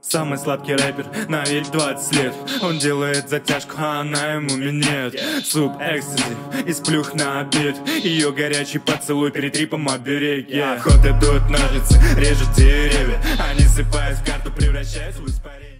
Самый сладкий рэпер на вид 20 лет. Он делает затяжку, а она ему минет. Суп экстази и сплюх на обед. Ее горячий поцелуй перед трипом оберег. Yeah. В ход ножницы, режут деревья. Они сыпают в карту, превращаются в испарение.